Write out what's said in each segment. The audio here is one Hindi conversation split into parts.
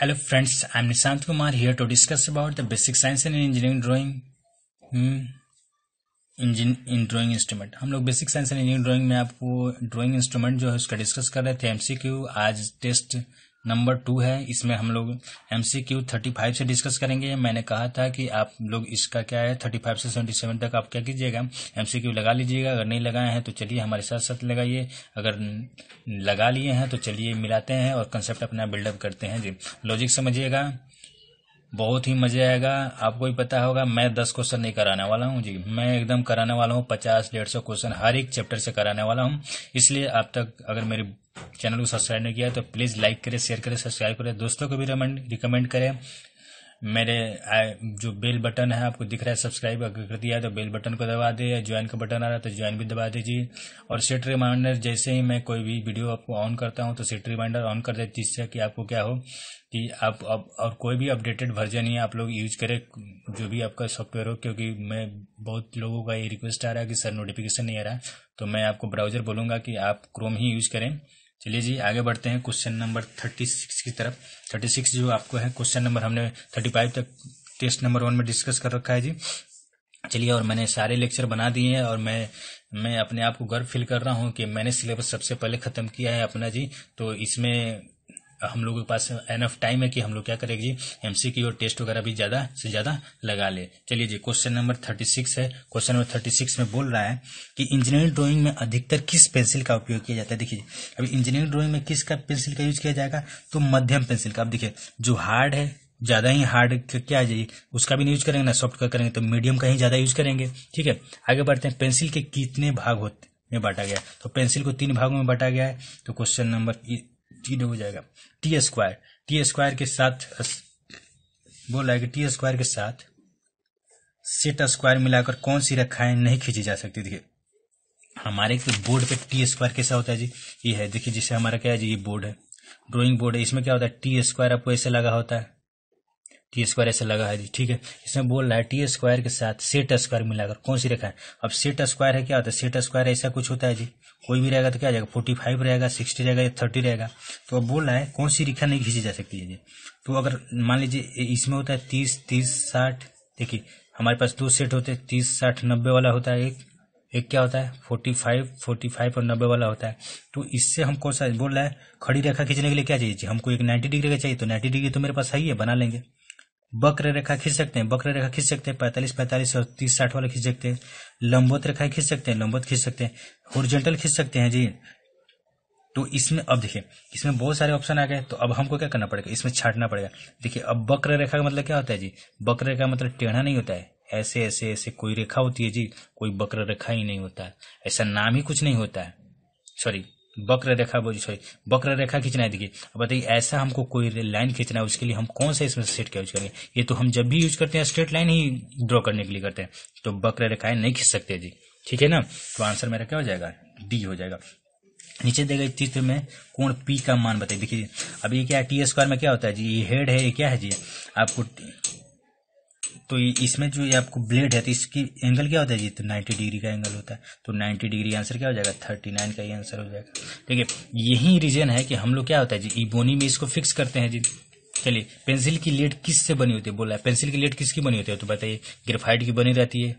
Hello friends I am Nishant Kumar here to discuss about the basic science in engineering drawing engine in drawing instrument हम लोग basic science and engineering drawing में आपको ड्राइंग इंस्ट्रूमेंट जो है उसका डिस्कस कर रहे थे एमसीक्यू आज टेस्ट नंबर टू है। इसमें हम लोग M C Q thirty five से डिस्कस करेंगे। मैंने कहा था कि आप लोग इसका क्या है? थर्टी फाइव से सेवेंटी सेवन तक आप क्या कीजिएगा? एम सी क्यू लगा लीजिएगा। अगर नहीं लगाए हैं तो चलिए हमारे साथ साथ लगाइए। अगर लगा लिए हैं तो चलिए मिलाते हैं और कंसेप्ट अपना बिल्डअप करते हैं। जी लॉजिक समझिएगा। बहुत ही मज़ा आएगा। आपको ही पता होगा, मैं दस क्वेश्चन नहीं कराने वाला हूँ जी। मैं एकदम कराने वाला हूँ, पचास, डेढ़ सौ क्वेश्चन हर एक चैप्टर से कराने वाला हूँ। इसलिए आप तक अगर मेरे चैनल को सब्सक्राइब नहीं किया तो प्लीज़ लाइक करें शेयर करें सब्सक्राइब करें। दोस्तों को भी रिकमेंड करें। मेरे जो बेल बटन है, आपको दिख रहा है सब्सक्राइब, अगर कर दिया तो बेल बटन को दबा दे या ज्वाइन का बटन आ रहा है तो ज्वाइन भी दबा दीजिए। और सेट रिमाइंडर, जैसे ही मैं कोई भी वीडियो आपको ऑन करता हूँ तो सेट रिमाइंडर ऑन कर दे जिससे कि आपको क्या हो कि आप, अब, और कोई भी अपडेटेड वर्जन ही आप लोग यूज़ करें, जो भी आपका सॉफ्टवेयर हो, क्योंकि मैं, बहुत लोगों का ये रिक्वेस्ट आ रहा है कि सर, नोटिफिकेशन नहीं आ रहा। तो मैं आपको ब्राउज़र बोलूँगा कि आप क्रोम ही यूज़ करें। चलिए जी, आगे बढ़ते हैं क्वेश्चन नंबर थर्टी सिक्स की तरफ़। थर्टी सिक्स जो आपको है क्वेश्चन नंबर हमने थर्टी फाइव तक टेस्ट नंबर वन में डिस्कस कर रखा है जी। चलिए, और मैंने सारे लेक्चर बना दिए हैं और मैं मैं अपने आप को गर्व फील कर रहा हूँ कि मैंने सिलेबस सबसे पहले खत्म किया है अपना जी। तो इसमें हम लोगों के पास एनफ टाइम है कि हम लोग क्या करेंगे जी एमसीक्यू और टेस्ट वगैरह भी ज़्यादा से ज़्यादा लगा ले। चलिए जी क्वेश्चन नंबर थर्टी सिक्स है। क्वेश्चन नंबर थर्टी सिक्स में बोल रहा है कि इंजीनियरिंग ड्राइंग में अधिकतर किस पेंसिल का उपयोग किया जाता है? देखिए अभी इंजीनियरिंग ड्राइंग में किस का पेंसिल का यूज़ किया जाएगा? तो मध्यम पेंसिल का। अब देखिए, जो हार्ड है, ज़्यादा ही हार्ड क्या जाइए उसका भी नहीं यूज़ करेंगे, ना सॉफ्ट का करेंगे तो मीडियम का ही ज़्यादा यूज़ करेंगे। ठीक है, आगे बढ़ते हैं। पेंसिल के कितने भाग होते में बांटा गया? तो पेंसिल को तीन भागों में बांटा गया है। तो क्वेश्चन नंबर टी हो जाएगा। टी स्क्वायर टी स्क्वायर के साथ, बोला है कि टी स्क्वायर के साथ सेट स्क्वायर मिलाकर कौन सी रेखाएँ नहीं खींची जा सकती? देखिए, हमारे बोर्ड पे टी स्क्वायर कैसा होता है जी? ये है, देखिए, जिसे हमारा क्या है जी? ये बोर्ड है। ड्रॉइंग बोर्ड है। इसमें क्या होता है? टी स्क्वायर आपको ऐसे लगा होता है। टी स्क्वायर ऐसे लगा है जी, ठीक है? इसमें बोल रहा है टी स्क्वायर के साथ सेट स्क्वायर मिलाकर कौन सी रेखा है? अब सेट स्क्वायर है क्या होता है? सेट स्क्वायर ऐसा कुछ होता है जी। कोई भी रहेगा तो क्या जाएगा? फोर्टी फाइव रहेगा सिक्सटी रहेगा या थर्टी रहेगा। तो अब बोल रहा है कौन सी रेखा नहीं खींची जा सकती है जी। तो अगर मान लीजिए इसमें होता है तीस तीस, साठ। देखिए, हमारे पास दो सेट होते हैं। तीस, साठ, नब्बे वाला होता है एक। एक क्या होता है? फोर्टी फाइव फोर्टी फाइव और नब्बे वाला होता है। तो इससे हम कौन सा बोल रहा है? खड़ी रेखा खींचने के लिए क्या चाहिए हमको एक नाइन्टी डिग्री का चाहिए तो नाइन्टी डिग्री तो मेरे पास है ही है, बना लेंगे। वक्र रेखा खींच सकते हैं वक्र रेखा खींच सकते हैं, पैंतालीस पैंतालीस और तीस, साठ वाले खींच सकते हैं। लंबोत रेखा खींच सकते हैं, लंबोत खींच सकते हैं। होरिजेंटल खींच सकते हैं, जी। तो इसमें, अब देखिए, इसमें बहुत सारे ऑप्शन आ गए तो अब हमको क्या करना पड़ेगा? इसमें छाटना पड़ेगा। देखिए, अब वक्र रेखा का मतलब क्या होता है, जी? वक्र रेखा मतलब टेढ़ा नहीं होता है। ऐसे ऐसे ऐसे कोई रेखा होती है, जी, कोई वक्र रेखा ही नहीं होता। ऐसा नाम ही कुछ नहीं होता है। सॉरी वक्र रेखा बोली सॉरी वक्र रेखा खींचना है देखिए। अब बताइए, ऐसा हमको कोई लाइन खींचना है, उसके लिए हम कौन सा इसमें सेट का यूज़ करेंगे? ये तो हम जब भी यूज़ करते हैं, स्ट्रेट लाइन ही ड्रॉ करने के लिए करते हैं। तो वक्र रेखाएँ नहीं खींच सकते जी। ठीक है ना? तो आंसर मेरा क्या हो जाएगा? डी हो जाएगा। नीचे देगा चित्र में कोण पी का मान बताइए। देखिए अब ये क्या टी स्क्वायर में क्या होता है जी? ये हेड है, ये क्या है जी? आपको तो इसमें जो ये आपको ब्लेड है तो इसकी एंगल क्या होता है जी? तो नाइन्टी डिग्री का एंगल होता है। तो नाइन्टी डिग्री आंसर क्या हो जाएगा? थर्टी नाइन का ही आंसर हो जाएगा। ठीक है यही रीजन है कि हम लोग क्या होता है जी? इबोनी में इसको फिक्स करते हैं जी। चलिए पेंसिल की लेड किस से बनी होती है? बोला है। पेंसिल की लेड किसकी बनी होती है? तो बताइए ग्रेफाइट की बनी रहती है।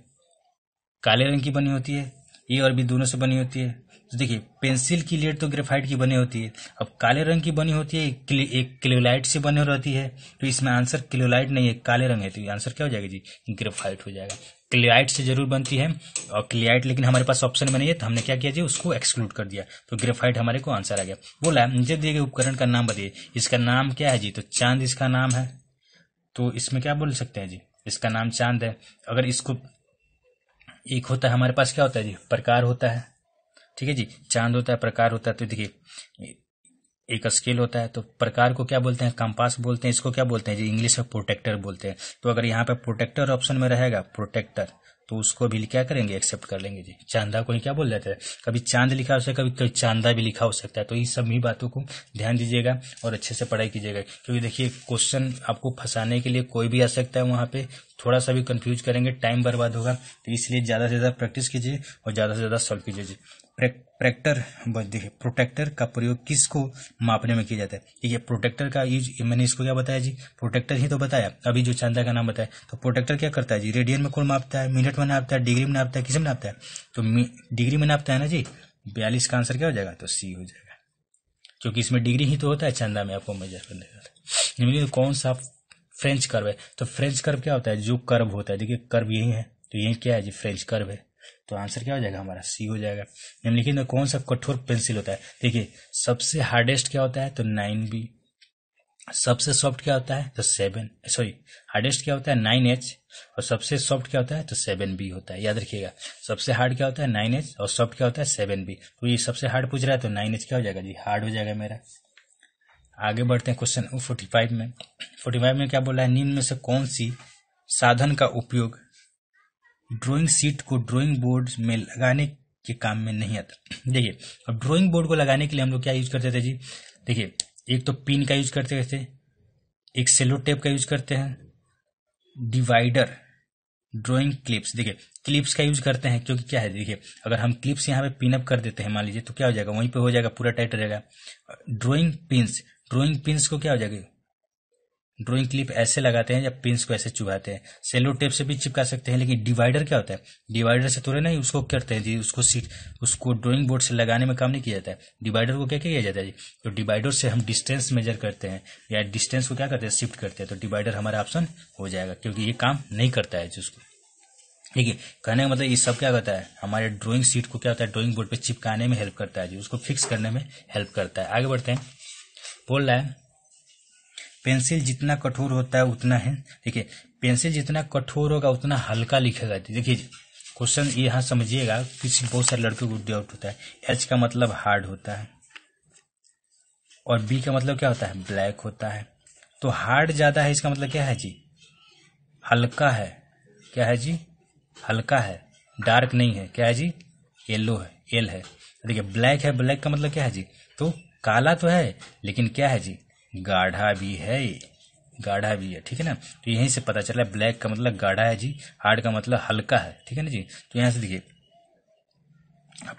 काले रंग की बनी होती है। ये और भी दोनों से बनी होती है। तो देखिए, पेंसिल की लेड तो ग्रेफाइट की बनी होती है। अब काले रंग की बनी होती है, एक क्लोलाइट से बनी रहती है। तो इसमें आंसर क्लोलाइट नहीं है, काले रंग है। तो आंसर क्या हो जाएगा जी? ग्रेफाइट हो जाएगा। क्लियाइट से ज़रूर बनती है, और क्लियाइट लेकिन हमारे पास ऑप्शन में नहीं है तो हमने क्या किया जी? उसको एक्सक्लूड कर दिया। तो ग्रेफाइट हमारे को आंसर आ गया। बोला नीचे दिए गए उपकरण का नाम बताइए। इसका नाम क्या है जी? तो चाँद इसका नाम है। तो इसमें क्या बोल सकते हैं जी? इसका नाम चाँद है। अगर इसको, एक होता है, हमारे पास क्या होता है जी? प्रकार होता है। ठीक है जी, चाँद होता है, प्रकार होता है तो देखिए, एक स्केल होता है तो प्रकार को क्या बोलते हैं? कंपास बोलते हैं, इसको क्या बोलते हैं जी? इंग्लिश में प्रोटेक्टर बोलते हैं। तो अगर यहाँ पे प्रोटेक्टर ऑप्शन में रहेगा, प्रोटेक्टर तो उसको भी क्या करेंगे? एक्सेप्ट कर लेंगे जी। चांदा को ही क्या बोल देते हैं? कभी चाँद लिखा हो सकता है, कभी चांदा भी लिखा हो सकता है तो इन सभी बातों को ध्यान दीजिएगा और अच्छे से पढ़ाई कीजिएगा। क्योंकि देखिए, क्वेश्चन आपको फंसाने के लिए कोई भी आ सकता है वहाँ पे, थोड़ा सा भी कंफ्यूज करेंगे टाइम बर्बाद होगा तो इसलिए ज़्यादा से ज़्यादा प्रैक्टिस कीजिए और ज़्यादा से ज़्यादा सॉल्व कीजिए प्रेक्टर देखिए प्रोटेक्टर का प्रयोग किसको मापने में किया जाता है? ठीक है प्रोटेक्टर का यूज़ मैंने इसको क्या बताया जी? प्रोटेक्टर ही तो बताया। अभी जो चांदा का नाम बताया तो प्रोटेक्टर क्या करता है जी? रेडियन में कौन मापता है? मिनट में नापता है? डिग्री में नापता है? किसमें नापता है? तो डिग्री में नापता है ना जी? बयालीस का आंसर क्या हो जाएगा? तो सी हो जाएगा। क्योंकि इसमें डिग्री ही तो होता है चांदा में, आपको मेजर करने का कौन सा फ्रेंच कर्व है? तो फ्रेंच कर्व क्या होता है? जो कर्व होता है। देखिए कर्व यही है। तो यही क्या है जी? फ्रेंच कर्व है। तो आंसर क्या हो जाएगा? हमारा सी हो जाएगा। निम्नलिखित में कौन सा कठोर पेंसिल होता है? देखिए, सबसे हार्डेस्ट क्या होता है? तो नाइन बी सबसे सॉफ्ट क्या होता है? तो सेवन सॉरी हार्डेस्ट क्या होता है? नाइन एच और सबसे सॉफ्ट क्या होता है? तो सेवन बी होता है। याद रखिएगा, सबसे हार्ड क्या होता है? नाइन एच और सॉफ्ट क्या होता है? सेवन बी तो ये सबसे हार्ड पूछ रहा है तो नाइन एच क्या हो जाएगा? जी हार्ड हो जाएगा मेरा। आगे बढ़ते हैं क्वेश्चन फोर्टी फाइव में। फोर्टी फाइव में क्या बोला है? निम्न में से कौन सी साधन का उपयोग ड्राइंग सीट को ड्राइंग बोर्ड में लगाने के काम में नहीं आता। देखिए, अब ड्राइंग बोर्ड को लगाने के लिए हम लोग क्या यूज़ करते थे जी? देखिए, एक तो पिन का यूज़ करते थे, एक सेलो टेप का यूज़ करते हैं डिवाइडर ड्राइंग क्लिप्स देखिए क्लिप्स का यूज़ करते हैं क्योंकि क्या है, देखिए, अगर हम क्लिप्स यहाँ पे पिन अप कर देते हैं, मान लीजिए तो क्या हो जाएगा? वहीं पे हो जाएगा, पूरा टाइट हो जाएगा। ड्राइंग पिंस ड्राइंग पिंस को क्या हो जाएगा? ड्राइंग क्लिप ऐसे लगाते हैं या पिंस को ऐसे चुभाते हैं। सेलो टेप से भी चिपका सकते हैं, लेकिन डिवाइडर क्या होता है? डिवाइडर से थोड़े नहीं, उसको करते हैं जी, उसको सीट, उसको ड्राइंग बोर्ड से लगाने में काम नहीं किया जाता है। डिवाइडर को क्या किया जाता है जी? तो डिवाइडर से हम डिस्टेंस मेजर करते हैं, या डिस्टेंस को क्या करते हैं? शिफ्ट करते हैं तो डिवाइडर हमारा ऑप्शन हो जाएगा, क्योंकि ये काम नहीं करता है जिसको ठीक है कहने का मतलब ये सब क्या करता है? हमारे ड्राइंग सीट को क्या होता है? ड्राइंग बोर्ड पे चिपकाने में हेल्प करता है जी, उसको फिक्स करने में हेल्प करता है। आगे बढ़ते हैं। बोल रहा है पेंसिल जितना कठोर होता है उतना है। देखिए, पेंसिल जितना कठोर होगा, उतना हल्का लिखेगा। देखिए, क्वेश्चन यहाँ समझिएगा किसी बहुत सारे लड़कों को डाउट होता है। एच का मतलब हार्ड होता है और बी का मतलब क्या होता है? ब्लैक होता है। तो हार्ड ज़्यादा है, इसका मतलब क्या है जी? हल्का है। क्या है जी? हल्का है। डार्क नहीं है। क्या है जी? येलो है। एल है। देखिए ब्लैक है। ब्लैक का मतलब क्या है जी? तो काला तो है, लेकिन क्या है जी? गाढ़ा भी है, गाढ़ा भी है, ठीक है ना? तो यहीं से पता चला ब्लैक का मतलब गाढ़ा है जी हार्ड का मतलब हल्का है, ठीक है ना जी? तो यहाँ से देखिए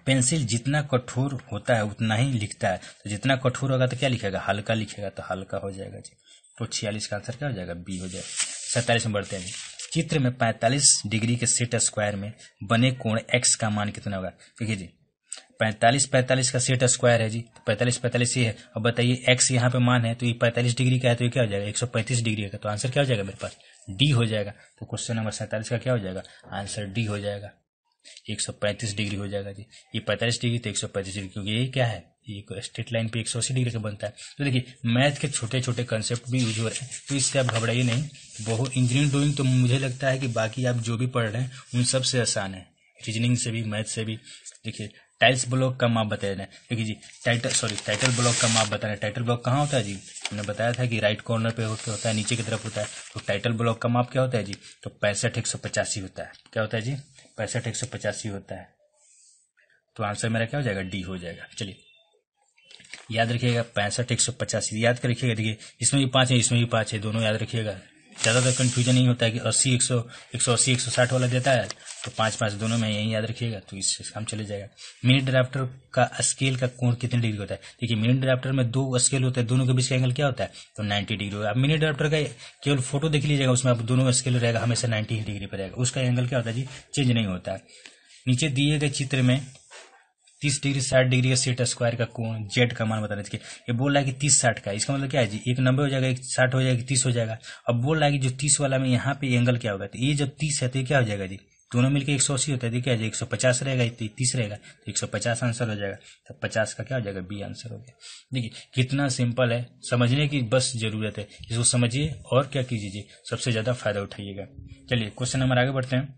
पेंसिल जितना कठोर होता है, उतना ही लिखता है। तो जितना कठोर होगा तो क्या लिखेगा? हल्का लिखेगा तो हल्का हो जाएगा जी। तो छियालीस का आंसर क्या हो जाएगा? बी हो जाएगा। सैतालीस में बढ़ते हैं जी। चित्र में पैंतालीस डिग्री के सेट स्क्वायर में बने कोण एक्स का मान कितना होगा? देखिए जी पैंतालीस पैंतालीस का सेट स्क्वायर है जी। तो पैंतालीस पैंतालीस ये है। अब बताइए एक्स यहाँ पे मान है तो ये पैंतालीस डिग्री का है तो ये क्या हो जाएगा? एक सौ पैंतीस डिग्री का। तो आंसर क्या हो जाएगा मेरे पास? डी हो जाएगा। तो क्वेश्चन नंबर सैंतालीस का क्या हो जाएगा? आंसर डी हो जाएगा। एक सौ पैंतीस डिग्री हो जाएगा जी। ये पैंतालीस डिग्री तो एक सौ पैंतीस डिग्री, क्योंकि ये क्या है? ये स्ट्रेट लाइन पे एक सौ अस्सी डिग्री का बनता है। तो देखिए, मैथ के छोटे छोटे कंसेप्ट भी यूज़ हो रहे हैं। तो इससे आप घबराइए नहीं। बहुत इंजीनियरिंग ड्रोइंग तो मुझे लगता है कि बाकी आप जो भी पढ़ रहे हैं, उन सबसे आसान है। रीजनिंग से भी मैथ से भी। देखिए टाइल्स ब्लॉक का माप बता हैं देखिए जी टाइटल सॉरी टाइटल ब्लॉक का माप बता रहे टाइटल ब्लॉक कहाँ होता है जी? हमने बताया था कि राइट कॉर्नर पे होता है, नीचे की तरफ़ होता है। तो टाइटल ब्लॉक का माप क्या होता है जी? तो पैंसठ एक सौ पचासी होता है। क्या होता है जी? पैंसठ एक सौ पचासी होता है। तो आंसर मेरा क्या हो जाएगा? डी हो जाएगा। चलिए। याद रखिएगा, पैंसठ एक सौ पचासी। याद कर रखिएगा, देखिए, इसमें भी पाँच है, इसमें भी पाँच है, दोनों याद रखिएगा। ज़्यादातर कंफ्यूजन नहीं होता है कि अस्सी, एक सौ एक सौ अस्सी, एक सौ साठ वाला देता है तो पाँच पाँच दोनों में यही याद रखिएगा तो इससे काम चले जाएगा। मिनी ड्राफ्टर का स्केल का कोण कितने डिग्री होता है? देखिए मिनी ड्राफ्टर में दो स्केल होते हैं, दोनों के बीच का एंगल क्या होता है? तो नाइन्टी डिग्री होगा मिनी ड्राफ्टर का केवल फ़ोटो देख लीजिएगा, उसमें आप दोनों स्केल रहेगा, हमेशा नाइन्टी डिग्री पर रहेगा। उसका एंगल क्या होता है जी? चेंज नहीं होता। है नीचे दिए गए चित्र में तीस डिग्री, साठ डिग्री का सेट स्क्वायर का कोण, जेड का मान बता रहे थे ये बोल रहा है कि तीस साठ का इसका मतलब क्या है जी? एक नब्बे हो जाएगा, एक साठ हो जाएगा तीस हो जाएगा। अब बोल रहा है कि जो तीस वाला में यहाँ पे एंगल क्या होगा? तो ये जब तीस है तो ये क्या हो जाएगा जी? दोनों मिलकर एक सौ अस्सी होता है। क्या एक सौ पचास रहेगा तीस रहेगा तो एक सौ पचास आंसर हो जाएगा। तो पचास का क्या हो जाएगा? बी आंसर हो गया। देखिए, कितना सिंपल है। समझने की बस ज़रूरत है। इसको समझिए और क्या कीजिए सबसे ज़्यादा फ़ायदा उठाइएगा। चलिए, क्वेश्चन नंबर आगे बढ़ते हैं।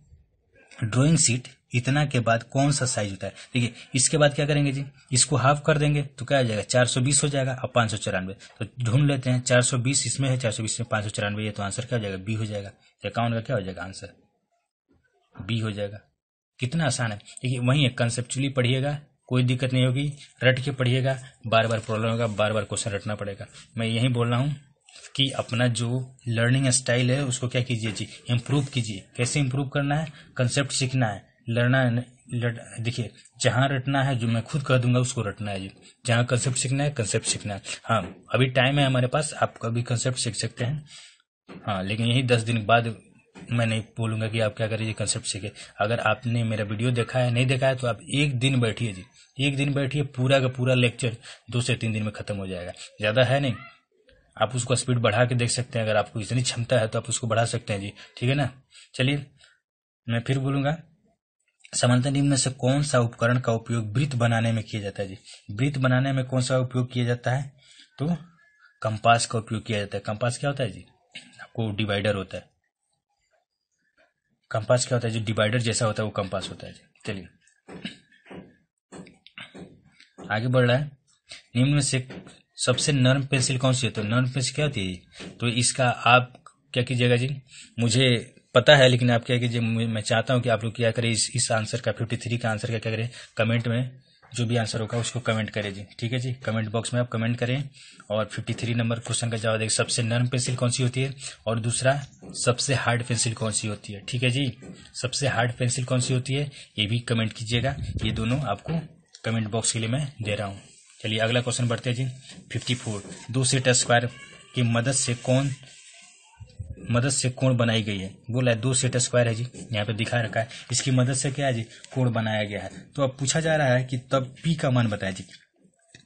ड्रॉइंग सीट इतना के बाद कौन सा साइज़ होता है देखिए, इसके बाद क्या करेंगे जी? इसको हाफ़ कर देंगे तो क्या आ जाएगा? चार सौ बीस हो जाएगा और पाँच सौ चौरानवे। तो ढूंढ लेते हैं, चार सौ बीस इसमें है, चार सौ बीस में पाँच सौ चौरानवे, ये तो आंसर क्या हो जाएगा? बी हो जाएगा। तो अकाउंट का क्या हो जाएगा आंसर बी हो जाएगा। कितना आसान है। देखिए, वहीं कंसेप्चुअली पढ़िएगा, कोई दिक्कत नहीं होगी। रट के पढ़िएगा बार बार प्रॉब्लम होगा बार बार क्वेश्चन रटना पड़ेगा। मैं यही बोल रहा हूँ कि अपना जो लर्निंग स्टाइल है, उसको क्या कीजिए जी? इम्प्रूव कीजिए। कैसे इम्प्रूव करना है? कंसेप्ट सीखना है। लड़ना देखिए, जहाँ रटना है, जो मैं खुद कह दूँगा, उसको रटना है जी। जहाँ कंसेप्ट सीखना है कंसेप्ट सीखना है। हाँ अभी टाइम है हमारे पास, आप कभी कंसेप्ट सीख सकते हैं। हाँ लेकिन यही दस दिन बाद मैं नहीं बोलूँगा कि आप क्या करिए कंसेप्ट सीखे। अगर आपने मेरा वीडियो देखा है, नहीं देखा है तो आप एक दिन बैठिए जी। एक दिन बैठिए, पूरा का पूरा लेक्चर दो से तीन दिन में खत्म हो जाएगा। ज़्यादा है नहीं। आप उसको स्पीड बढ़ा के देख सकते हैं। अगर आपको इतनी क्षमता है तो आप उसको बढ़ा सकते हैं जी। ठीक है ना? चलिए, मैं फिर बोलूँगा। समानता निम्न से कौन सा उपकरण का उपयोग वृत्त बनाने में किया जाता है जी? वृत्त बनाने में कौन सा उपयोग किया जाता है? तो कंपास का उपयोग किया जाता है। कंपास क्या होता है जी? आपको डिवाइडर होता है। कंपास क्या होता है जो? डिवाइडर जैसा होता है, वो कंपास होता है चलिए। आगे बढ़ रहा है। निम्न में से सबसे नर्म पेंसिल कौन सी है? तो नर्म पेंसिल क्या होती है तो इसका आप क्या कीजिएगा जी? मुझे पता है, लेकिन आप क्या कीजिए, मैं चाहता हूँ कि आप लोग क्या करें, इस इस आंसर का फिफ्टी थ्री का आंसर का क्या करें कमेंट में जो भी आंसर होगा उसको कमेंट करें जी, ठीक है जी? कमेंट बॉक्स में आप कमेंट करें और 53 नंबर क्वेश्चन का जवाब दें। सबसे नर्म पेंसिल कौन सी होती है? और दूसरा, सबसे हार्ड पेंसिल कौन सी होती है? ठीक है जी? सबसे हार्ड पेंसिल कौन सी होती है? ये भी कमेंट कीजिएगा। ये दोनों आपको कमेंट बॉक्स के लिए मैं दे रहा हूँ। चलिए, अगला क्वेश्चन बढ़ते हैं जी। फिफ्टी फोर दो सेट स्क्वायर की मदद से कौन मदद से कोण बनाई गई है। बोला है, दो सेट स्क्वायर है जी, यहाँ पे दिखा रखा है। इसकी मदद से क्या है जी, कोण बनाया गया है। तो अब पूछा जा रहा है कि तब पी का मान बताया जी।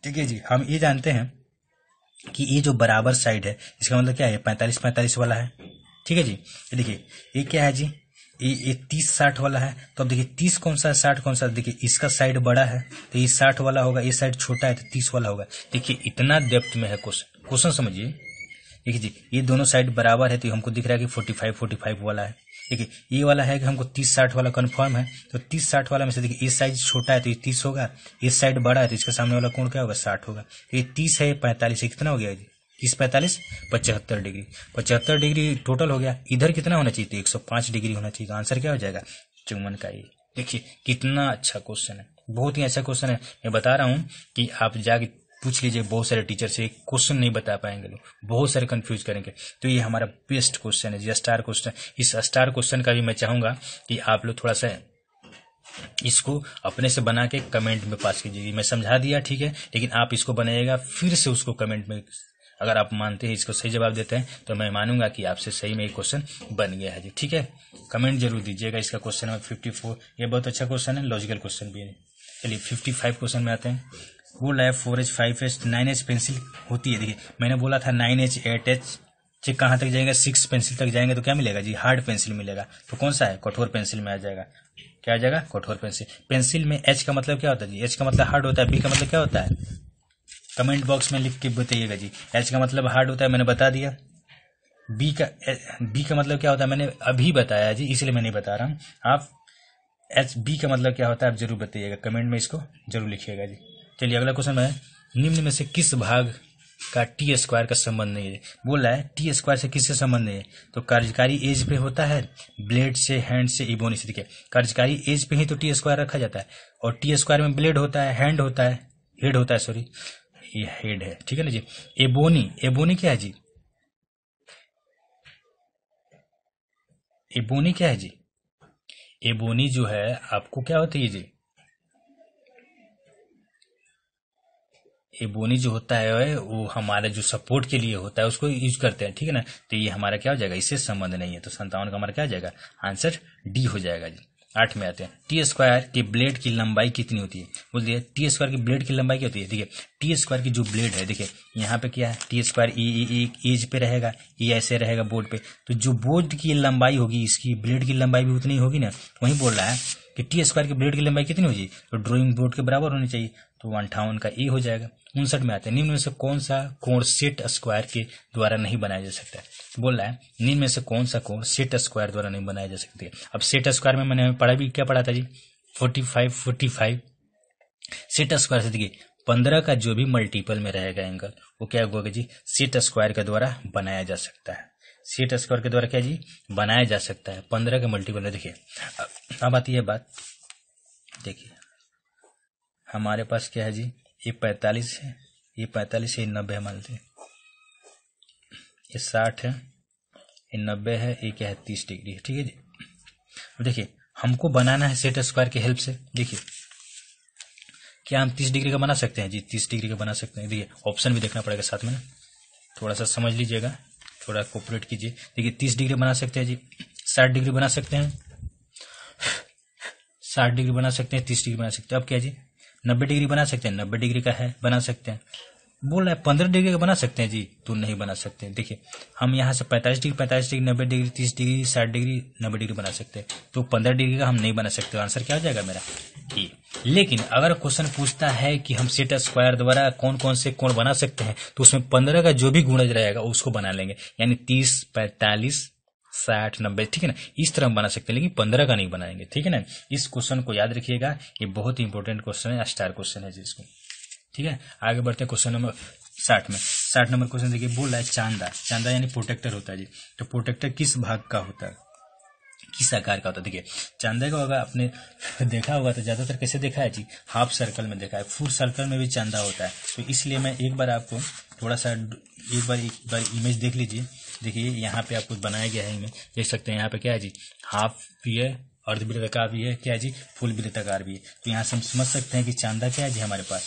ठीक है जी, हम ये जानते हैं कि ये जो बराबर साइड है, इसका मतलब क्या है पैंतालीस पैंतालीस वाला है। ठीक है जी देखिए, ये क्या है जी, ये ये तीस साठ वाला है। तो अब देखिए, तीस कौन सा है, साठ कौन सा देखिए, इसका साइड बड़ा है तो ये साठ वाला होगा, ये साइड छोटा है तो तीस वाला होगा। देखिए, इतना डेप्थ में है क्वेश्चन क्वेश्चन समझिए। देखिए जी, ये दोनों साइड बराबर है तो हमको दिख रहा है कि फोर्टी फाइव फोर्टी फाइव वाला है। देखिए, ये वाला है कि हमको तीस साठ वाला कंफर्म है तो तीस साठ वाला में से देखिए इस साइज़ छोटा है तो ये तीस होगा इस साइड बड़ा है तो इसका सामने वाला कौन क्या होगा, साठ होगा। तो ये तीस है पैंतालीस कितना हो गया जी? तीस, पैंतालीस, पचहत्तर डिग्री। पचहत्तर डिग्री टोटल हो गया, इधर कितना होना चाहिए? तो एक सौ पाँच डिग्री होना चाहिए तो आंसर क्या हो जाएगा? चुमन का ये। देखिए, कितना अच्छा क्वेश्चन है, बहुत ही अच्छा क्वेश्चन है। मैं बता रहा हूँ कि आप जाके पूछ लीजिए, बहुत सारे टीचर से क्वेश्चन नहीं बता पाएँगे लोग। बहुत सारे कंफ्यूज करेंगे। तो ये हमारा बेस्ट क्वेश्चन है स्टार क्वेश्चन इस स्टार क्वेश्चन का भी मैं चाहूँगा कि आप लोग थोड़ा सा इसको अपने से बना के कमेंट में पास कीजिए। मैं समझा दिया, ठीक है? लेकिन आप इसको बनाइएगा, फिर से उसको कमेंट में अगर आप मानते हैं, इसको सही जवाब देते हैं तो मैं मानूँगा कि आपसे सही में एक क्वेश्चन बन गया है जी। ठीक है? कमेंट ज़रूर दीजिएगा इसका क्वेश्चन नंबर फिफ्टी फोर ये बहुत अच्छा क्वेश्चन है लॉजिकल क्वेश्चन भी है। चलिए फिफ्टी फाइव क्वेश्चन में आते हैं। बोल है four H five H nine H pencil होती है। देखिए, मैंने बोला था नाइन एच एट एच से कहाँ तक जाएँगे? सिक्स पेंसिल तक जाएँगे तो क्या मिलेगा जी? हार्ड पेंसिल मिलेगा। तो कौन सा है? कठोर पेंसिल में आ जाएगा। क्या आ जाएगा? कठोर पेंसिल पेंसिल में एच का मतलब क्या होता है जी? एच का मतलब हार्ड होता है बी का मतलब क्या होता है? कमेंट बॉक्स में लिख के बताइएगा जी। एच का मतलब हार्ड होता है, मैंने बता दिया। बी का बी का मतलब क्या होता है? मैंने अभी बताया जी, इसलिए मैं नहीं बता रहा हूँ। आप एच बी का मतलब क्या होता है, आप ज़रूर बताइएगा। कमेंट में इसको ज़रूर लिखिएगा जी। चलिए, अगला क्वेश्चन है, निम्न में से किस भाग का टी स्क्वायर का संबंध नहीं है? बोल रहा है टी स्क्वायर से किससे संबंध नहीं है? तो कार्यकारी एज पे होता है ब्लेड से हैंड से इबोनी से। देखिए, कार्यकारी एज पे ही तो टी स्क्वायर रखा जाता है। और टी स्क्वायर में ब्लेड होता है हैंड होता है हेड होता है सॉरी ये हेड है। ठीक है ना जी? एबोनी एबोनी क्या है जी? एबोनी क्या है जी? एबोनी जो है, आपको क्या होती है जी? ये बोनी जो होता है, वो हमारे जो सपोर्ट के लिए होता है, उसको यूज़ करते हैं, ठीक है ना? तो ये हमारा क्या हो जाएगा? इससे संबंध नहीं है। तो संतावन का हमारा क्या हो जाएगा? आंसर डी हो जाएगा जी। आठ में आते हैं। टी स्क्वायर के ब्लेड की लंबाई कितनी होती है? बोल दिया टी स्क्वायर की ब्लेड की लंबाई क्या होती है? देखिए टी स्क्वायर की जो ब्लेड है, देखिए, यहाँ पे क्या है? टी स्क्वायर एक एज पे रहेगा ये ऐसे रहेगा बोर्ड पे। तो जो बोर्ड की लंबाई होगी, इसकी ब्लेड की लंबाई भी उतनी होगी ना? वही बोल रहा है कि टी स्क्वायर की ब्लेड की लंबाई कितनी होगी तो ड्रॉइंग बोर्ड के बराबर होनी चाहिए। तो अंठावन का ए हो जाएगा। उनसठ में आते हैं। निम्न में से कौन सा कोण सेट स्क्वायर के द्वारा नहीं बनाया जा सकता है? बोल रहा है, निम्न में से कौन सा कोण सेट स्क्वायर द्वारा नहीं बनाया जा सकता है? अब सेट स्क्वायर में मैंने पढ़ा भी, क्या पढ़ा था जी? Forty five forty five set square से देखिए, पंद्रह का जो भी मल्टीपल में रहेगा एंगल वो क्या होगा जी? सेट स्क्वायर के द्वारा बनाया जा सकता है। सेट स्क्वायर के द्वारा क्या जी? बनाया जा सकता है। पंद्रह के मल्टीपल में देखिए। अब आती है बात। देखिए। हमारे पास क्या है जी? ये पैतालीस है। ये पैतालीस ये नब्बे है, मान लीजिए। ये साठ है, ये नब्बे है, ये क्या है? तीस डिग्री है। ठीक है जी? अब देखिए, हमको बनाना है सेट स्क्वायर की हेल्प से। देखिए। क्या हम तीस डिग्री का बना सकते हैं जी? तीस डिग्री का बना सकते हैं। देखिए ऑप्शन भी देखना पड़ेगा साथ में ना। थोड़ा सा समझ लीजिएगा। थोड़ा कोऑपरेट कीजिए। देखिए, तीस डिग्री बना सकते हैं जी। साठ डिग्री बना सकते हैं। साठ डिग्री बना सकते हैं, तीस डिग्री बना सकते हैं। अब क्या जी? नब्बे डिग्री बना सकते हैं। नब्बे डिग्री का है, बना सकते हैं। बोल रहा है, पंद्रह डिग्री का बना सकते हैं जी तो नहीं बना सकते देखिए, हम यहाँ से पैंतालीस डिग्री पैंतालीस डिग्री, नब्बे डिग्री, तीस डिग्री, साठ डिग्री, नब्बे डिग्री बना सकते हैं। तो पंद्रह डिग्री का हम नहीं बना सकते आंसर क्या हो जाएगा मेरा? ये लेकिन अगर क्वेश्चन पूछता है कि हम सेट स्क्वायर द्वारा कौन कौन से कोण बना सकते हैं तो उसमें पंद्रह का जो भी गुणज रहेगा, उसको बना लेंगे। यानी तीस, पैंतालीस, साठ, नब्बे, ठीक है ना? इस तरह हम बना सकते हैं, लेकिन पंद्रह का नहीं बनाएँगे, ठीक है ना? इस क्वेश्चन को याद रखिएगा, ये बहुत ही इंपॉर्टेंट क्वेश्चन है स्टार क्वेश्चन है जिसको। ठीक है? आगे बढ़ते हैं क्वेश्चन नंबर साठ में। साठ नंबर क्वेश्चन देखिए, बोल रहा है चांदा। चांदा यानी प्रोटेक्टर होता है जी। तो प्रोटेक्टर किस भाग का होता है? किस आकार का होता है? देखिए, चांदा का होगा आपने देखा होगा तो ज़्यादातर कैसे देखा है? जी हाफ़ सर्कल में देखा है। फुल सर्कल में भी चांदा होता है। तो इसलिए मैं एक बार आपको थोड़ा सा एक बार एक बार इमेज देख लीजिए। देखिए, यहाँ पे आपको बनाया गया है इमेज देख सकते हैं यहाँ पे क्या है जी? हाफ़ भी है, अर्धवृत्ताकार भी है। क्या है जी? फुल वृत्ताकार भी है। तो यहाँ से हम समझ सकते हैं कि चांदा क्या है जी हमारे पास?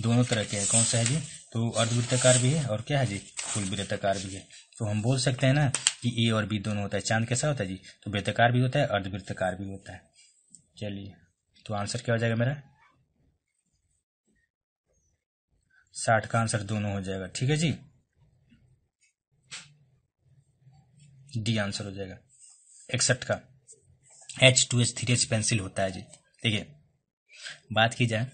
दोनों तरह के है। कौन सा है जी? तो अर्धवृत्ताकार भी है और क्या है जी? फुल वृत्ताकार भी है। तो हम बोल सकते हैं ना कि ए और बी दोनों होता है। चाँद कैसा होता है जी? तो वृत्ताकार भी होता है, अर्धवृत्ताकार भी होता है। चलिए तो आंसर क्या हो जाएगा मेरा? साठ का आंसर दोनों हो जाएगा। ठीक है जी? डी आंसर हो जाएगा। इकसठ का। H two H three H pencil होता है जी। देखिए, बात की जाए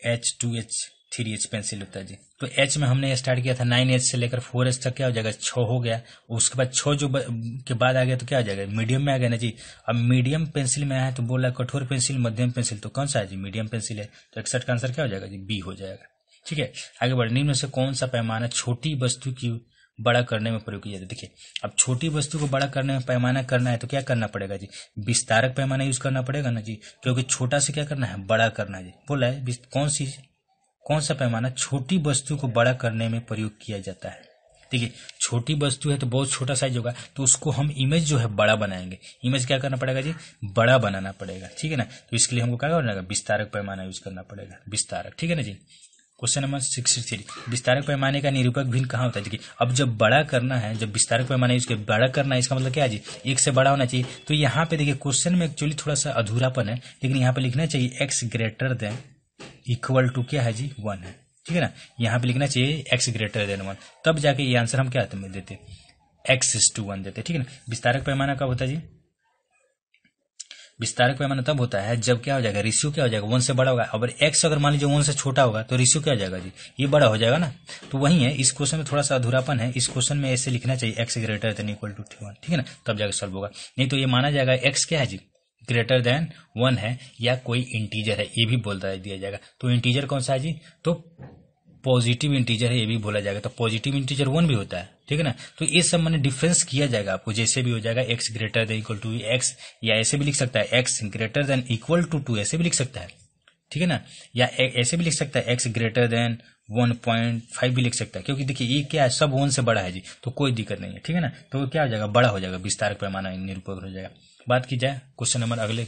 H two H three H pencil होता है जी। तो एच में हमने स्टार्ट किया था नाइन एच से लेकर फोर एच तक, क्या हो जाएगा? छ हो गया। उसके बाद छ जो के बाद आ गया तो क्या हो जाएगा? मीडियम में आ गया ना जी। अब मीडियम पेंसिल में आया तो बोला कठोर पेंसिल मध्यम पेंसिल तो कौन सा है जी? मीडियम पेंसिल है। तो एक्सट का आंसर क्या हो जाएगा जी? बी हो जाएगा। ठीक है? आगे बढ़, निम्न से कौन सा पैमाना छोटी वस्तु की बड़ा करने में प्रयोग किया जाता है। देखिए, अब छोटी वस्तु को बड़ा करने में पैमाना करना है तो क्या करना पड़ेगा जी? विस्तारक पैमाना यूज़ करना पड़ेगा ना जी? क्योंकि छोटा से क्या करना है? बड़ा करना है जी। बोला है कौन सी, कौन सा पैमाना छोटी वस्तु को बड़ा करने में प्रयोग किया जाता है? देखिए, छोटी वस्तु है तो बहुत छोटा साइज़ होगा तो उसको हम इमेज जो है बड़ा बनाएँगे। इमेज क्या करना पड़ेगा जी? बड़ा बनाना पड़ेगा। ठीक है ना? तो इसके लिए हमको क्या करना पड़ेगा विस्तारक पैमाना यूज़ करना पड़ेगा। विस्तारक। ठीक है ना जी? क्वेश्चन नंबर सिक्सटी थ्री विस्तारक पैमाने का निरूपक भिन्न कहाँ होता है? देखिए, अब जब बड़ा करना है, जब विस्तारक पैमाने यूज़ बड़ा करना है, इसका मतलब क्या है जी? एक से बड़ा होना चाहिए। तो यहाँ पे देखिए क्वेश्चन में एक्चुअली थोड़ा सा अधूरापन है, लेकिन यहाँ पे लिखना चाहिए X greater than equal to क्या है जी? वन है। ठीक है ना? यहाँ पे लिखना चाहिए एक्स ग्रेटर देन वन तब जाके ये आंसर हम क्या देते एक्स इज़ टू वन देते ठीक है ना? विस्तारक पैमाना कब होता है जी? विस्तारक पैमाना तब होता है जब क्या हो जाएगा रिश्यू क्या हो जाएगा, वन से बड़ा होगा। अगर एक्स अगर मान लीजिए वन से छोटा होगा तो रिश्यू क्या हो जाएगा जी? ये बड़ा हो जाएगा ना? तो वही है, इस क्वेश्चन में थोड़ा सा अधूरापन है। इस क्वेश्चन में ऐसे लिखना चाहिए, X greater than equal to one. ठीक है ना? तब जाकर सॉल्व होगा। नहीं तो ये माना जाएगा, एक्स क्या है जी? ग्रेटर देन वन है या कोई इंटीजर है, ये भी बोलता दिया जाएगा। तो इंटीजर कौन सा है जी? तो पॉजिटिव इंटीजर है, ये भी बोला जाएगा। तो पॉजिटिव इंटीजर वन भी होता है, ठीक है ना? तो ये सब मैंने डिफरेंस किया जाएगा आपको, जैसे भी हो जाएगा X greater than equal to X या ऐसे भी लिख सकता है X greater than equal to two ऐसे भी लिख सकता है, ठीक है ना? या ऐसे भी लिख सकता है X greater than one point five भी लिख सकता है, क्योंकि देखिए, ये क्या है, सब वन से बड़ा है जी तो कोई दिक्कत नहीं है, ठीक है ना? तो क्या हो जाएगा, बड़ा हो जाएगा विस्तार पैमाना निरूपक हो जाएगा। बात की जाए क्वेश्चन नंबर अगले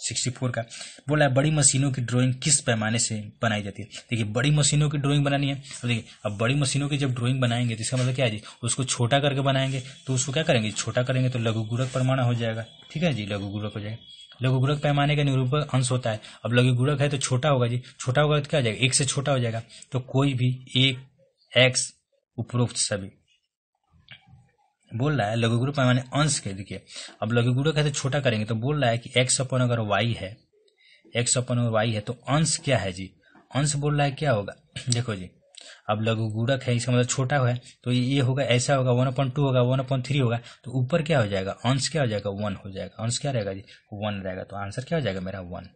सिक्सटी फोर का। बोला है बड़ी मशीनों की ड्राइंग किस पैमाने से बनाई जाती है? देखिए, बड़ी मशीनों की ड्राइंग बनानी है। अब देखिए, अब बड़ी मशीनों की जब ड्राइंग बनाएँगे तो इसका मतलब क्या है जी? उसको छोटा करके बनाएँगे तो उसको क्या करेंगे? छोटा करेंगे तो लघु गुणक पैमाना हो जाएगा। ठीक है जी लघु गुणक हो जाएगा। लघु गुणक पैमाने का निरूपक अंश होता है। अब लघु गुणक है तो छोटा होगा जी। छोटा होगा तो क्या हो जाएगा? एक से छोटा हो जाएगा। तो कोई भी एक एक्स उपरोक्त सभी। बोल रहा है लघु गुरु पैमाने अंश के, देखिए, अब लघु गुरु कहते छोटा करेंगे तो बोल रहा है कि एक्स अपन अगर वाई है एक्स अपन अगर वाई है तो अंश क्या है जी? अंश बोल रहा है क्या होगा? देखो जी, अब लघु गुड़क है, इसका मतलब छोटा है तो ये होगा, ऐसा होगा वन अपॉइंट टू होगा वन अपॉइंट थ्री होगा तो ऊपर क्या हो जाएगा? अंश क्या हो जाएगा? वन हो जाएगा। अंश क्या रहेगा जी? वन रहेगा। तो आंसर क्या हो जाएगा मेरा? वन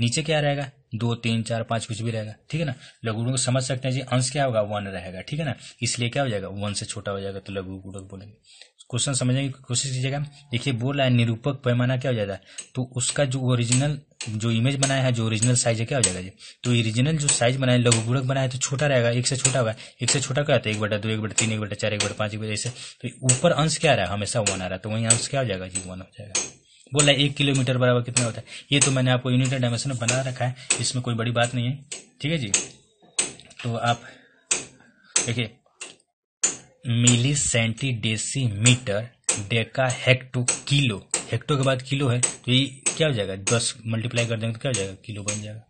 नीचे क्या रहेगा? दो, तीन, चार, पाँच, कुछ भी रहेगा। ठीक है ना? लघु गुणक समझ सकते हैं जी। अंश क्या होगा? वन रहेगा। ठीक है ना? इसलिए क्या हो जाएगा? वन से छोटा हो जाएगा तो लघु गुणक बोलेंगे। क्वेश्चन समझने की कोशिश कीजिएगा। देखिए, बोल रहा है निरूपक पैमाना क्या हो जाएगा तो उसका जो ओरिजिनल जो इमेज बनाया है, जो ओरिजिनल साइज़ है, क्या हो जाएगा जी? तो ओरिजिनल जो साइज़ बनाया लघु गुणक बनाया तो छोटा रहेगा। एक से छोटा होगा। एक से छोटा क्या होता है? एक बटा दो, एक बटा तीन, एक बटा चार, एक बटा पाँच, एक बटा ऐसे। तो ऊपर अंश क्या रहा? है हमेशा वन आ रहा है। तो वही अंश क्या हो जाएगा जी? वन हो जाएगा। बोला एक किलोमीटर बराबर कितना होता है? ये तो मैंने आपको यूनिट डायमेंशन में बना रखा है, इसमें कोई बड़ी बात नहीं है, ठीक है जी? तो आप देखिए milli centi deci metre deca hecto kilo. Hecto के बाद किलो है तो ये क्या हो जाएगा? दस मल्टीप्लाई कर देंगे तो क्या हो जाएगा? किलो बन जाएगा।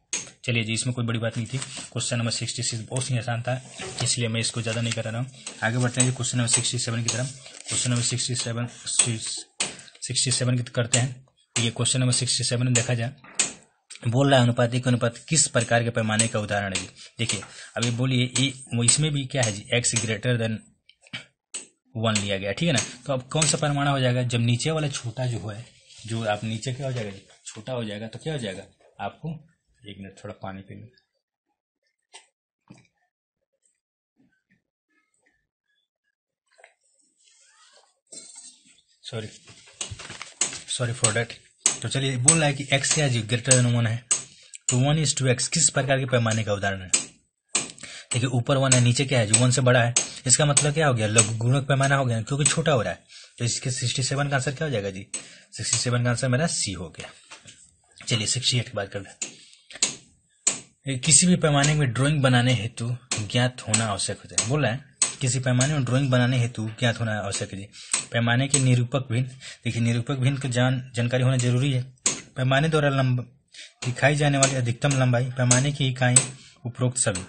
चलिए जी, इसमें कोई बड़ी बात नहीं थी। क्वेश्चन नंबर सिक्सटी सिक्स बहुत ही आसान था, इसलिए मैं इसको ज़्यादा नहीं कर रहा हूँ। आगे बढ़ते हैं क्वेश्चन नंबर सिक्सटी सेवन की तरफ़। Question number sixty seven sixty seven करते हैं। ये क्वेश्चन नंबर सिक्सटी सेवन देखा जाए। बोल रहा है अनुपातिक, अनुपात किस प्रकार के पैमाने का उदाहरण है देखिए, अभी बोलिए इसमें भी क्या है जी? एक्स ग्रेटर देन वन लिया गया, ठीक है ना? तो अब कौन सा पैमाना हो जाएगा? जब नीचे वाला छोटा जो है, जो आप नीचे क्या हो जाएगा जी? छोटा हो जाएगा तो क्या हो जाएगा? आपको एक मिनट, थोड़ा पानी पी सॉरी सॉरी फॉर डेट तो चलिए, बोल रहा है कि एक्स या जी ग्रेटर देन वन है। तो वन इज़ टू एक्स किस प्रकार के पैमाने का उदाहरण है? देखिए, ऊपर वन है, नीचे क्या है? जो वन से बड़ा है। इसका मतलब क्या हो गया? लघु गुणक पैमाना हो गया, क्योंकि छोटा हो रहा है। तो इसके सिक्सटी सेवन का आंसर क्या हो जाएगा जी? सिक्सटी सेवन का आंसर मेरा सी हो गया। चलिए सिक्सटी एट की बात कर हैं। किसी भी पैमाने में ड्राइंग बनाने हेतु ज्ञात होना आवश्यक होता है। बोल रहा है किसी पैमाने में ड्राइंग बनाने हेतु ज्ञात होना आवश्यक है पैमाने के निरूपक भिन्न। देखिए, निरूपक भिन्न की जान जानकारी होना ज़रूरी है। पैमाने द्वारा लंब दिखाई जाने वाली अधिकतम लंबाई, पैमाने की इकाई, उपरोक्त सभी।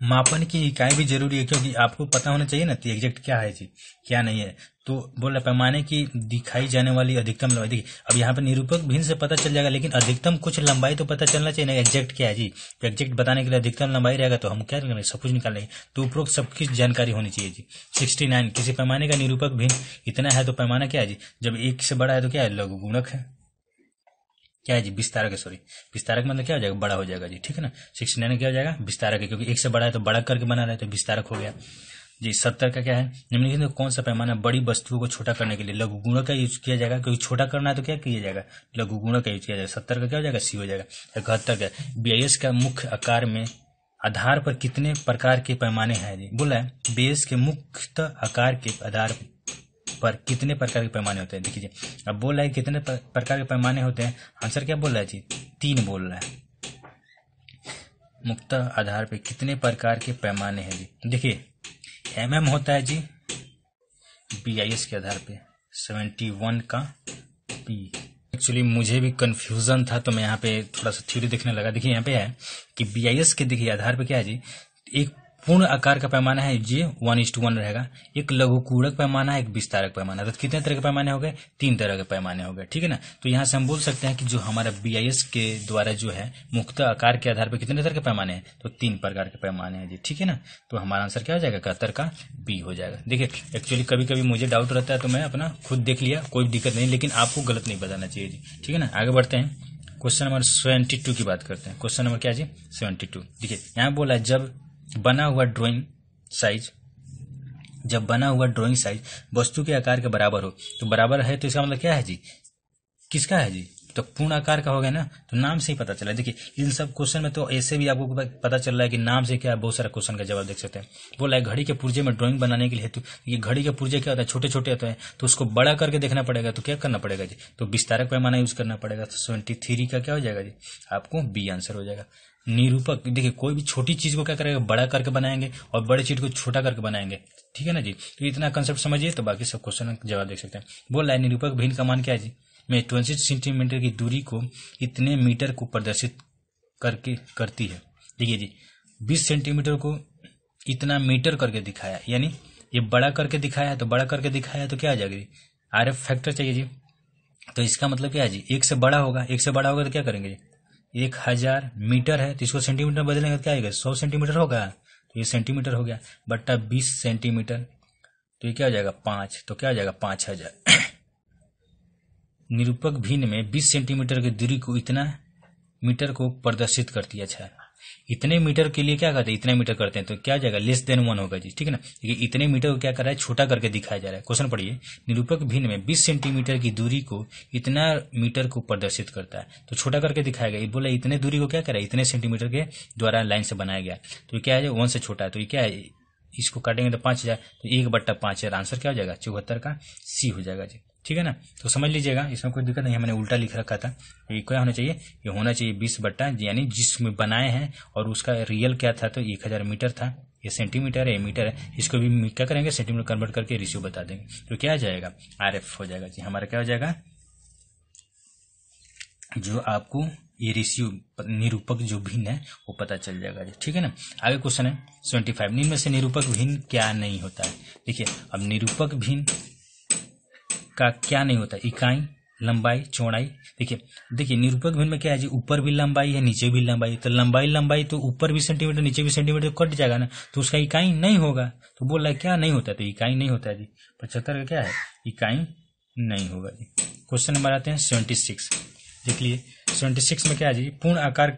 मापन की इकाई भी ज़रूरी है, क्योंकि आपको पता होना चाहिए ना कि एग्जैक्ट क्या है जी क्या नहीं है। तो बोल रहा पैमाने की दिखाई जाने वाली अधिकतम लंबाई। देखिए, अब यहाँ पे निरूपक भिन्न से पता चल जाएगा, लेकिन अधिकतम कुछ लंबाई तो पता चलना चाहिए ना एग्जैक्ट क्या है जी। तो एग्जैक्ट बताने के लिए अधिकतम लंबाई रहेगा तो हम क्या करेंगे? सब कुछ निकालेंगे तो उपरोक्त सबकी जानकारी होनी चाहिए जी। सिक्सटी नाइन किसी पैमाने का निरूपक भिन्न इतना है तो पैमाना क्या है जी? जब एक से बड़ा है तो क्या है? लघु गुणक है। क्या है जी? विस्तारक है सॉरी विस्तारक मतलब क्या हो जाएगा? बड़ा हो जाएगा जी, ठीक है ना? सिक्सटी नाइन क्या हो जाएगा? विस्तारक है, क्योंकि एक से बड़ा है तो बड़ा करके बना रहे तो विस्तारक हो गया। जी, सत्तर का क्या है? निम्नलिखित में कौन सा पैमाना बड़ी वस्तुओं को छोटा करने के लिए लघु गुणों का यूज़ किया जाएगा? क्योंकि छोटा करना है तो क्या किया जाएगा? लघु गुणों का यूज़ किया जाएगा। सत्तर का क्या हो जाएगा? सी हो जाएगा। इकहत्तर का। बीआईएस का मुख्य आकार में आधार पर कितने प्रकार के पैमाने हैं जी? बोला है बेस के मुख्य आकार के आधार पर कितने प्रकार के पैमाने होते हैं? देखिए अब बोल रहा है कितने प्रकार के पैमाने होते हैं। आंसर क्या बोल रहा है जी? तीन बोल रहा है। मुक्त आधार पे कितने प्रकार के पैमाने हैं जी? देखिए एम एम होता है जी बी आई एस के आधार पे सेवेंटी वन का पी एक्चुअली मुझे भी कंफ्यूजन था तो मैं यहाँ पे थोड़ा सा थ्योरी देखने लगा। देखिए, यहाँ पे है कि बी आई एस के, देखिए, आधार पे क्या है जी? एक पूर्ण आकार का पैमाना है J one is to one रहेगा। एक लघु कूड़क पैमाना है, एक विस्तारक पैमाना। तो कितने तरह के पैमाने हो गए? तीन तरह के पैमाने हो गए, ठीक है ना? तो यहाँ से हम बोल सकते हैं कि जो हमारा बीआईएस के द्वारा जो है, मुक्त आकार के आधार पर कितने तरह के पैमाने हैं? तो तीन प्रकार के पैमाने हैं जी, ठीक है ना? तो हमारा आंसर क्या हो जाएगा? कहत्तर का बी हो जाएगा। देखिए एक्चुअली कभी कभी मुझे डाउट रहता है तो मैं अपना खुद देख लिया, कोई दिक्कत नहीं, लेकिन आपको गलत नहीं बताना चाहिए जी, ठीक है ना? आगे बढ़ते हैं। क्वेश्चन नंबर सेवेंटी टू की बात करते हैं। क्वेश्चन नंबर क्या जी? सेवेंटी टू देखिए, यहाँ बोला जब बना हुआ ड्राइंग साइज़ जब बना हुआ ड्राइंग साइज़ वस्तु के आकार के बराबर हो तो बराबर है तो इसका मतलब क्या है जी? किसका है जी? तो पूर्ण आकार का हो गया ना तो नाम से ही पता चला। देखिए, इन सब क्वेश्चन में तो ऐसे भी आपको पता चल रहा है कि नाम से क्या बहुत सारा क्वेश्चन का जवाब देख सकते हैं। बोला है घड़ी के पुर्जे में ड्राइंग बनाने के लिए हेतु ये घड़ी के पुर्जे क्या होता है? छोटे छोटे होते हैं तो उसको बड़ा करके देखना पड़ेगा तो क्या करना पड़ेगा जी? तो विस्तारक पैमाना यूज़ करना पड़ेगा तो सेवेंटी थ्री का क्या हो जाएगा जी? आपको बी आंसर हो जाएगा। निरूपक, देखिए, कोई भी छोटी चीज़ को क्या करेगा, बड़ा करके बनाएँगे और बड़े चीज़ को छोटा करके बनाएँगे। ठीक है ना जी? तो इतना कंसेप्ट समझिए तो बाकी सब क्वेश्चन जवाब देख सकते हैं। बोल है निरूपक भिन्न का मान क्या है जी? मैं ट्वेंटी सेंटीमीटर की दूरी को इतने मीटर को प्रदर्शित करके, करती है। देखिए जी, बीस सेंटीमीटर को इतना मीटर करके दिखाया, यानी ये बड़ा करके दिखाया तो बड़ा करके दिखाया तो क्या आ जाएगा जी? आर एफ़ फैक्टर चाहिए जी। तो इसका मतलब क्या है जी? एक से बड़ा होगा, एक से बड़ा होगा तो क्या करेंगे जी? एक हज़ार मीटर है तो इसको सेंटीमीटर बदलेंगे तो क्या आएगा? सौ सेंटीमीटर होगा। तो ये सेंटीमीटर हो गया। बट्टा बीस सेंटीमीटर तो ये क्या हो जाएगा? पाँच। तो क्या हो जाएगा? पाँच हज़ार। निरूपक भिन्न में 20 सेंटीमीटर की दूरी को इतना मीटर को प्रदर्शित करती है अच्छा। इतने मीटर के लिए क्या करते हैं? इतने मीटर करते हैं। तो क्या जाएगा? लेस देन वन होगा जी, ठीक है ना? देखिए, इतने मीटर को क्या कर रहा है? छोटा करके दिखाया जा रहा है। क्वेश्चन पढ़िए। निरूपक भिन्न में बीस सेंटीमीटर की दूरी को इतना मीटर को प्रदर्शित करता है। तो छोटा करके दिखाया गया। बोला, इतने दूरी को क्या करे इतने सेंटीमीटर के द्वारा लाइन से बनाया गया। तो क्या है? वन से छोटा है। तो ये क्या है? इसको काटेंगे तो पाँच हज़ार। तो एक बट्टा हज़ार। आंसर क्या हो जाएगा? चौहत्तर का सी हो जाएगा जी। ठीक है ना? तो समझ लीजिएगा, इसमें कोई दिक्कत नहीं है मैंने उल्टा लिख रखा था। ये क्या होना चाहिए? ये होना चाहिए बीस बट्टा, यानी जिसमें बनाए हैं, और उसका रियल क्या था? तो एक हज़ार मीटर था। ये सेंटीमीटर है मीटर है। इसको भी क्या करेंगे? सेंटीमीटर कन्वर्ट करके रिश्यू बता देंगे। तो क्या आ जाएगा? आर एफ़ हो जाएगा। जी, हमारा क्या हो जाएगा? जो आपको ये रेशियो निरूपक जो भिन्न है, वो पता चल जाएगा। जी, ठीक है ना? आगे क्वेश्चन है। ट्वेंटी फाइव निम्न से निरूपक भिन्न क्या नहीं होता है? देखिए, अब निरूपक भिन्न का क्या नहीं होता? इकाई, लंबाई, चौड़ाई। देखिए देखिए, निरूपक भिन्न में क्या है जी? ऊपर भी लंबाई है, नीचे भी लंबाई तो लंबाई लंबाई तो ऊपर भी सेंटीमीटर नीचे भी सेंटीमीटर कट जाएगा ना? तो उसका इकाई नहीं होगा। तो बोल रहा है, क्या नहीं होता? तो इकाई नहीं होता जी। पचहत्तर का क्या है? इकाई नहीं होगा जी। क्वेश्चन नंबर आते हैं सेवेंटी सिक्स देख लिए सेवेंटी सिक्स में क्या है जी? पूर्ण आकार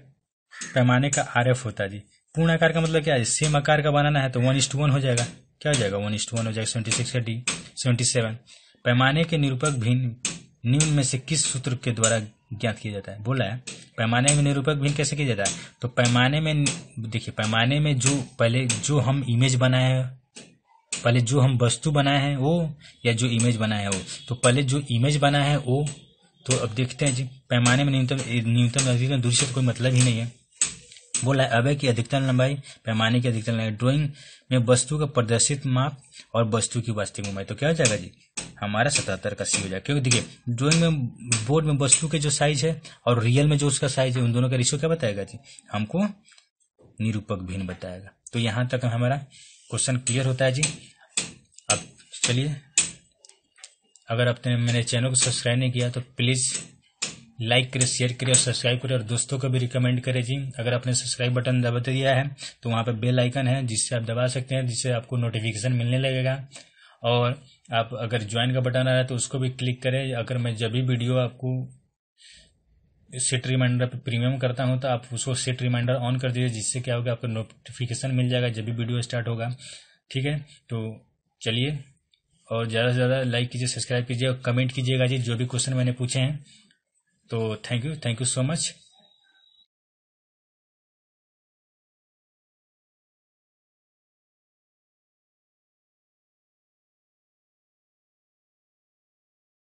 पैमाने का आर एफ़ होता है जी। पूर्ण आकार का मतलब क्या है? सेम आकार का बनाना है तो वन इस्ट वन हो जाएगा। क्या हो जाएगा? वन इस्ट वन हो जाएगा। सेवेंटी सिक्स का डी सेवेंटी सेवन पैमाने के निरूपक भिन्न निम्न में से किस सूत्र के द्वारा ज्ञात किया जाता है? बोला है, पैमाने में निरूपक भिन्न कैसे किया जाता है? तो पैमाने में देखिए, पैमाने में जो पहले जो हम इमेज बनाए हैं, पहले जो हम वस्तु बनाए हैं, वो, या जो इमेज बनाए हैं वो तो पहले जो इमेज बना है वो तो अब देखते हैं जी, पैमाने में न्यूनतम न्यूनतम अधिकतम दूरी से तो कोई मतलब ही नहीं है। बोला है अवय की अधिकतम लंबाई, पैमाने की अधिकतम लंबाई ड्राइंग में वस्तु का प्रदर्शित माप और वस्तु की वास्तविक लंबाई तो क्या हो जाएगा जी? हमारा सतहत्तर का सी हो जाएगा। क्योंकि देखिए ड्राइंग में बोर्ड में वस्तु के जो साइज़ है और रियल में जो उसका साइज़ है, उन दोनों का रेशियो क्या बताएगा जी? हमको निरूपक भिन्न बताएगा। तो यहाँ तक हमारा क्वेश्चन क्लियर होता है जी। अब चलिए, अगर आपने मेरे चैनल को सब्सक्राइब नहीं किया तो प्लीज़ लाइक करें शेयर करें और सब्सक्राइब करें और दोस्तों को भी रिकमेंड करें जी। अगर आपने सब्सक्राइब बटन दबा दिया है तो वहाँ पर बेल आइकन है, जिससे आप दबा सकते हैं, जिससे आपको नोटिफिकेशन मिलने लगेगा। और आप अगर ज्वाइन का बटन आ रहा है तो उसको भी क्लिक करें। अगर मैं जब भी वीडियो आपको सेट रिमाइंडर पर प्रीमियम करता हूँ तो आप उसको सेट रिमाइंडर ऑन कर दीजिए, जिससे क्या होगा, आपको नोटिफिकेशन मिल जाएगा जब भी वीडियो स्टार्ट होगा। ठीक है? तो चलिए, और ज़्यादा से ज़्यादा लाइक कीजिए सब्सक्राइब कीजिए और कमेंट कीजिएगा जी, जो भी क्वेश्चन मैंने पूछे हैं। तो thank you thank you so much